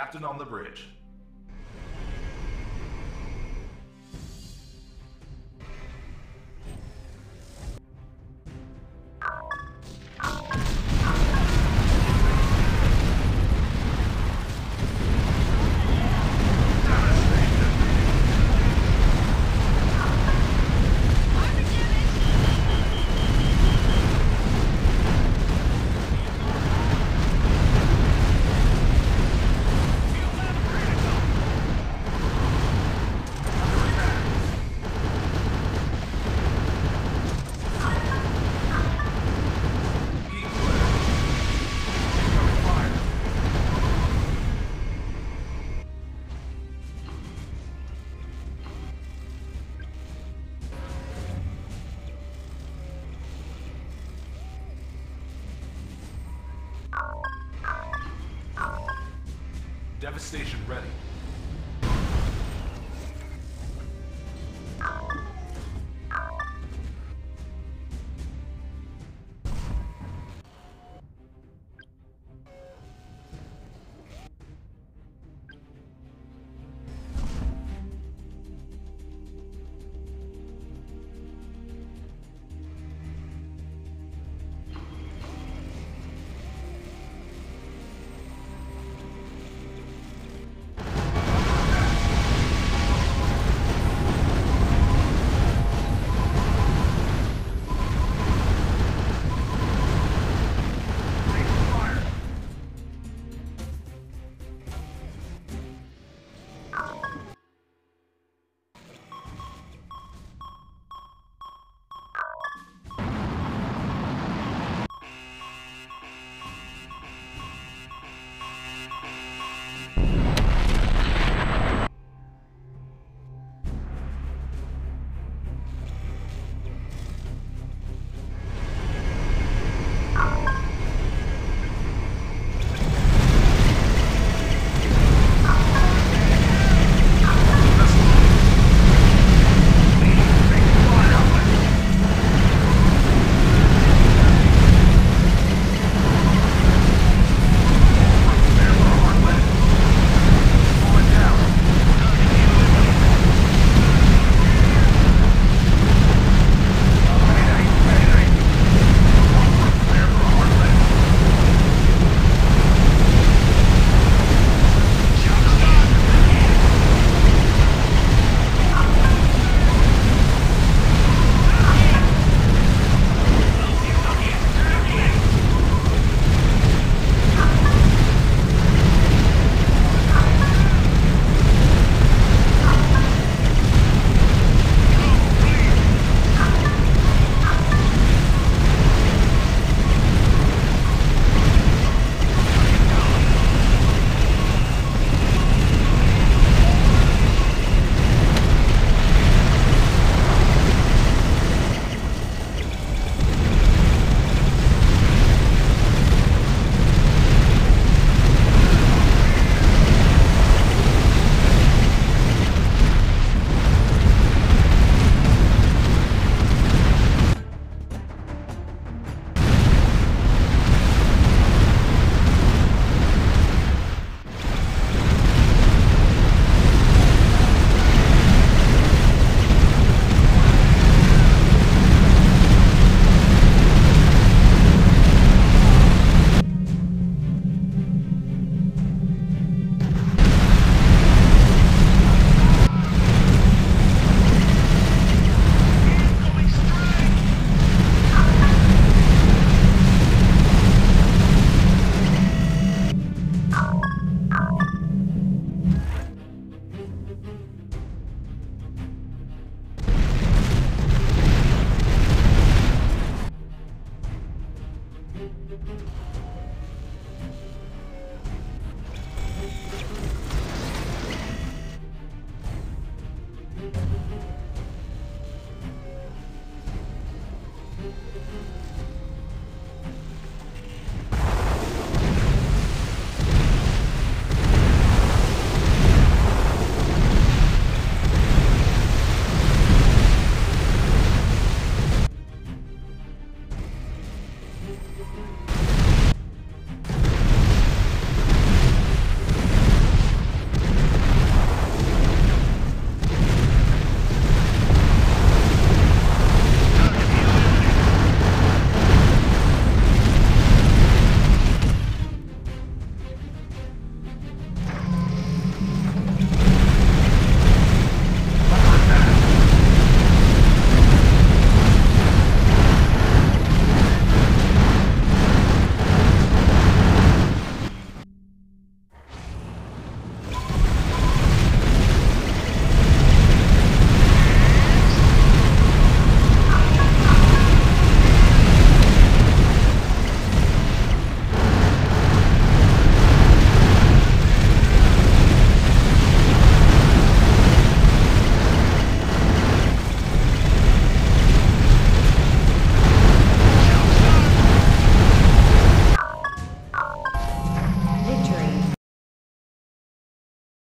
Captain on the bridge. Devastation ready.